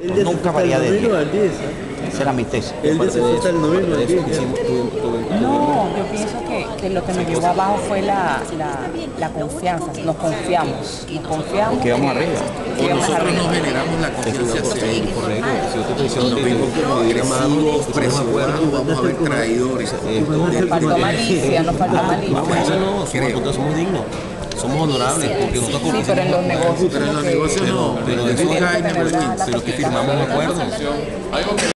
De Nunca varía de 10. al 10. Esa era mi tesis. El de se está el noveno al 10. No, yo pienso que, que lo que me llevó abajo fue la, la, la confianza. Nos confiamos. Nos confiamos. Que vamos arriba. Nosotros arriba. nos generamos la confianza Correcto. Si yo te estoy diciendo Nos vimos como vamos a ver traidores. Nos faltó malicia, nos faltó malicia. Eso no, somos, nosotros somos dignos, somos honorables, porque nosotros Sí, pero en los negocios. Pero en los negocios no, pero vergüenza. la pero que firmamos un acuerdo.